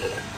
Yeah.